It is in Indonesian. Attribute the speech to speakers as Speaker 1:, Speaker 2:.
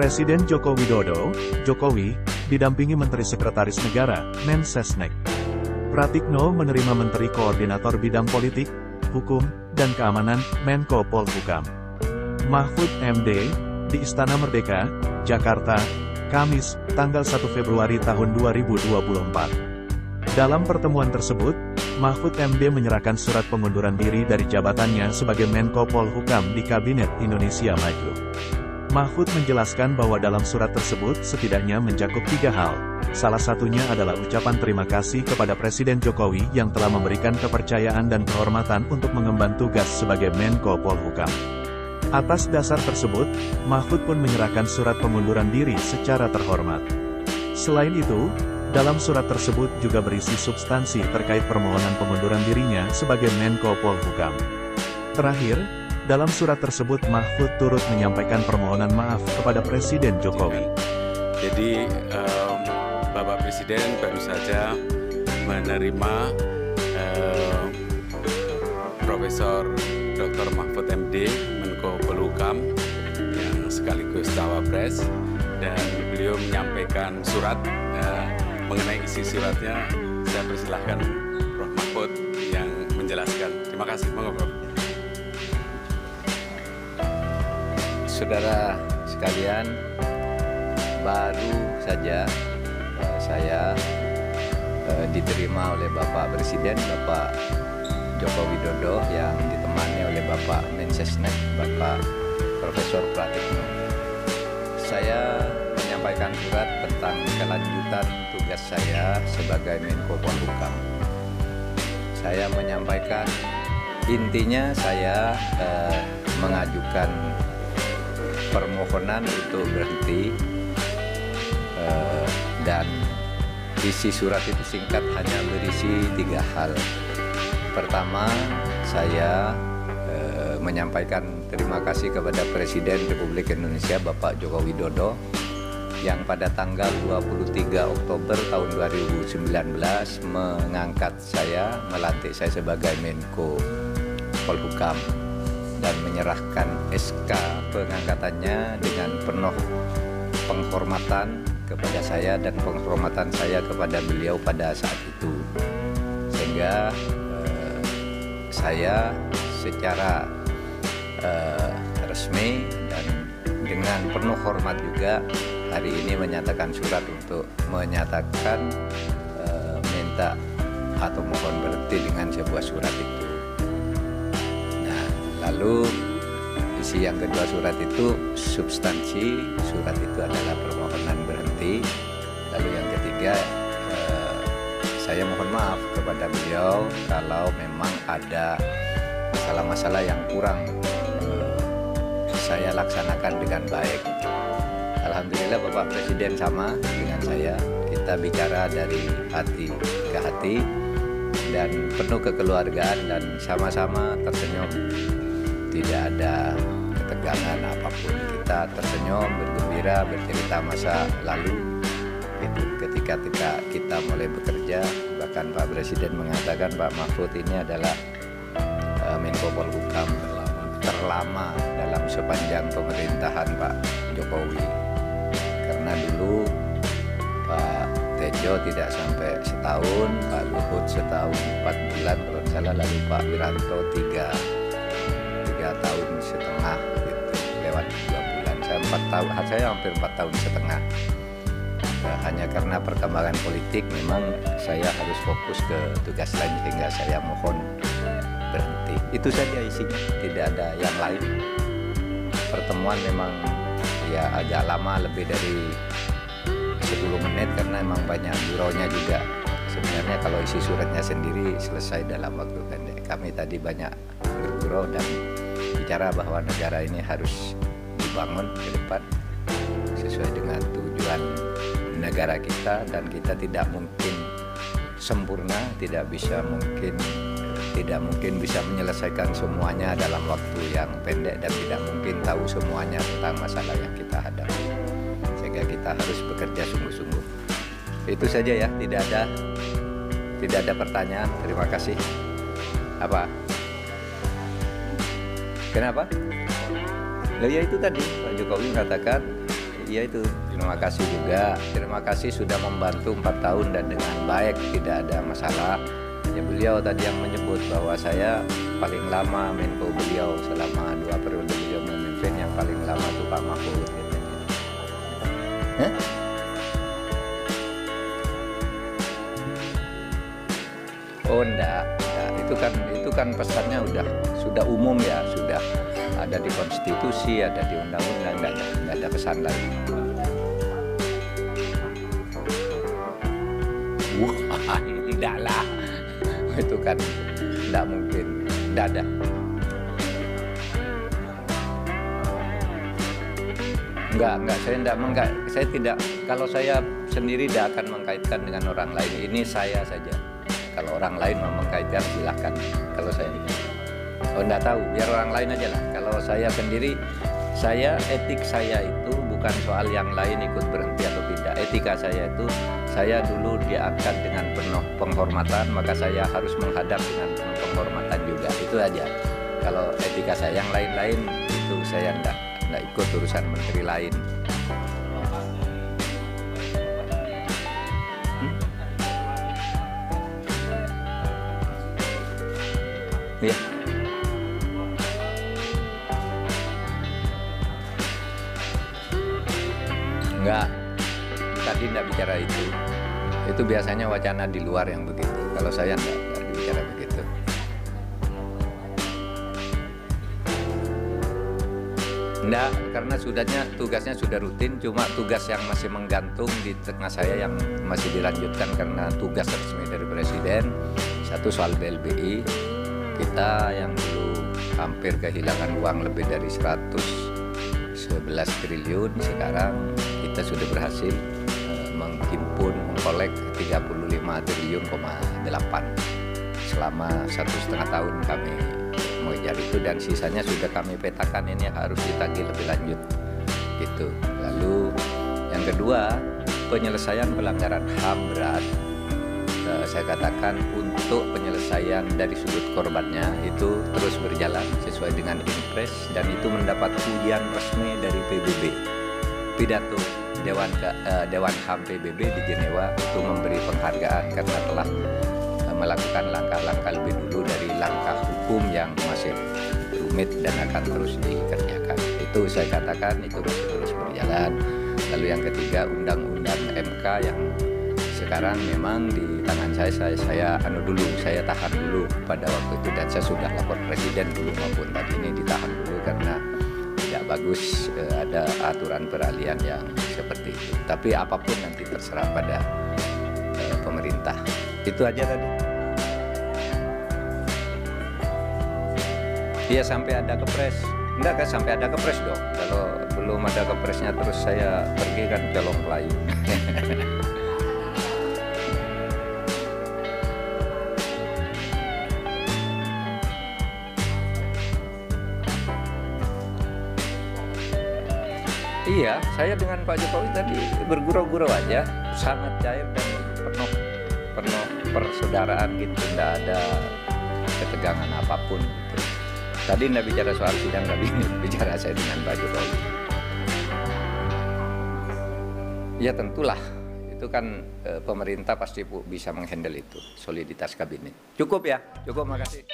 Speaker 1: Presiden Joko Widodo, Jokowi, didampingi Menteri Sekretaris Negara, Mensesnek. Pratikno menerima Menteri Koordinator Bidang Politik, Hukum, dan Keamanan, Menko Polhukam. Mahfud MD, di Istana Merdeka, Jakarta, Kamis, tanggal 1 Februari tahun 2024. Dalam pertemuan tersebut, Mahfud MD menyerahkan surat pengunduran diri dari jabatannya sebagai Menko Polhukam di Kabinet Indonesia Maju. Mahfud menjelaskan bahwa dalam surat tersebut setidaknya mencakup tiga hal. Salah satunya adalah ucapan terima kasih kepada Presiden Jokowi yang telah memberikan kepercayaan dan kehormatan untuk mengemban tugas sebagai Menko Polhukam. Atas dasar tersebut, Mahfud pun menyerahkan surat pengunduran diri secara terhormat. Selain itu, dalam surat tersebut juga berisi substansi terkait permohonan pengunduran dirinya sebagai Menko Polhukam. Terakhir, dalam surat tersebut Mahfud turut menyampaikan permohonan maaf kepada Presiden Jokowi.
Speaker 2: Jadi um, Bapak Presiden baru saja menerima um, Profesor Dr. Mahfud MD Menko Polhukam yang sekaligus Cawapres dan beliau menyampaikan surat uh, mengenai isi suratnya saya persilahkan Prof Mahfud yang menjelaskan. Terima kasih, Monggo Prof.
Speaker 3: saudara sekalian, baru saja uh, saya uh, diterima oleh Bapak Presiden, Bapak Joko Widodo yang ditemani oleh Bapak Mensesnek, Bapak Profesor Pratikno. Saya menyampaikan surat tentang kelanjutan tugas saya sebagai Menko Polhukam. Saya menyampaikan intinya saya eh, mengajukan permohonan untuk berhenti uh, dan isi surat itu singkat hanya berisi tiga hal. Pertama, saya uh, menyampaikan terima kasih kepada Presiden Republik Indonesia Bapak Joko Widodo yang pada tanggal 23 Oktober tahun 2019 mengangkat saya, melantik saya sebagai Menko Polhukam dan menyerahkan SK pengangkatannya dengan penuh penghormatan kepada saya dan penghormatan saya kepada beliau pada saat itu. Sehingga eh, saya secara eh, resmi dan dengan penuh hormat juga hari ini menyatakan surat untuk menyatakan eh, minta atau mohon berhenti dengan sebuah surat itu Lalu isi yang kedua surat itu substansi surat itu adalah permohonan berhenti. Lalu yang ketiga eh, saya mohon maaf kepada beliau kalau memang ada masalah-masalah yang kurang eh, saya laksanakan dengan baik. Alhamdulillah Bapak Presiden sama dengan saya. Kita bicara dari hati ke hati dan penuh kekeluargaan dan sama-sama tersenyum tidak ada ketegangan apa pun. Kita tersenyum bergembira bercerita masa lalu. Itu ketika kita kita mulai bekerja bahkan Pak Presiden mengatakan Pak Mahfud ini adalah uh, Menko Polhukam terlama dalam sepanjang pemerintahan Pak Jokowi. Karena dulu Pak Tejo tidak sampai setahun Pak Luhut setahun empat bulan kalau salah lalu Pak Wiranto tiga tahun setengah gitu. Lewat dua bulan. Saya empat tahun saya hampir empat tahun setengah. Nah, hanya karena perkembangan politik memang saya harus fokus ke tugas lain sehingga saya mohon berhenti. Itu saja isinya. Tidak ada yang lain. Pertemuan memang ya agak lama lebih dari 10 menit karena memang banyak buronya juga. Sebenarnya kalau isi suratnya sendiri selesai dalam waktu pendek. Kami tadi banyak bergurau dan bicara bahwa negara ini harus dibangun ke depan sesuai dengan tujuan negara kita dan kita tidak mungkin sempurna, tidak bisa mungkin tidak mungkin bisa menyelesaikan semuanya dalam waktu yang pendek dan tidak mungkin tahu semuanya tentang masalah yang kita hadapi. Sehingga kita harus bekerja sungguh-sungguh. Itu saja ya, tidak ada tidak ada pertanyaan. Terima kasih. Apa? Kenapa? Nah, ya itu tadi. Pak Jokowi mengatakan ya itu terima kasih juga. Terima kasih sudah membantu empat tahun dan dengan baik tidak ada masalah. Hanya beliau tadi yang menyebut bahwa saya paling lama Menko beliau selama dua periode beliau memimpin yang paling lama itu Pak Mahfud Hah? Oh enggak, itu kan itu kan pesannya udah sudah umum ya, sudah ada di konstitusi, ada di undang-undang, enggak ada, enggak ada pesan lagi. Wah, tidak lah. Itu kan enggak mungkin, enggak ada. Enggak, enggak, saya enggak, enggak, saya tidak, kalau saya sendiri tidak akan mengkaitkan dengan orang lain. Ini saya saja. Kalau orang lain mau mengkaitkan silahkan. Kalau saya Oh enggak tahu, biar orang lain aja lah. Kalau saya sendiri, saya etik saya itu bukan soal yang lain ikut berhenti atau tidak. Etika saya itu, saya dulu diangkat dengan penuh penghormatan, maka saya harus menghadap dengan penuh penghormatan juga. Itu aja. Kalau etika saya yang lain-lain itu saya enggak, enggak ikut urusan menteri lain. Ya. Enggak, tadi enggak bicara itu. Itu biasanya wacana di luar yang begitu. Kalau saya enggak, enggak bicara begitu. Enggak, karena sudahnya tugasnya sudah rutin, cuma tugas yang masih menggantung di tengah saya yang masih dilanjutkan karena tugas resmi dari Presiden. Satu soal BLBI, kita yang dulu hampir kehilangan uang lebih dari 111 triliun sekarang kita sudah berhasil uh, menghimpun mengkolek 35 triliun 8 selama satu setengah tahun kami mengejar itu dan sisanya sudah kami petakan ini harus ditagih lebih lanjut gitu. Lalu yang kedua penyelesaian pelanggaran HAM berat saya katakan untuk penyelesaian dari sudut korbannya itu terus berjalan sesuai dengan impres dan itu mendapat pujian resmi dari PBB. Pidato Dewan uh, Dewan HAM PBB di Jenewa itu memberi penghargaan karena telah uh, melakukan langkah-langkah lebih dulu dari langkah hukum yang masih rumit dan akan terus dikerjakan. Itu saya katakan itu masih terus berjalan. Lalu yang ketiga undang-undang MK yang sekarang memang di tangan saya saya saya anu dulu saya tahan dulu pada waktu itu dan saya sudah lapor presiden dulu maupun tadi ini ditahan dulu karena tidak bagus eh, ada aturan peralihan yang seperti itu. Tapi apa pun nanti terserah pada eh, pemerintah. Itu aja tadi. Iya sampai ada kepres. Enggak kan sampai ada kepres dong. Kalau belum ada kepresnya terus saya pergi kan colong lain Iya, saya dengan Pak Jokowi tadi bergurau-gurau aja, sangat cair dan penuh penuh persaudaraan gitu, tidak ada ketegangan apa pun. Gitu. Tadi tidak bicara soal sidang, tapi bicara saya dengan Pak Jokowi. Ya tentulah, itu kan e, pemerintah pasti bisa menghandle itu, soliditas kabinet. Cukup ya, cukup makasih.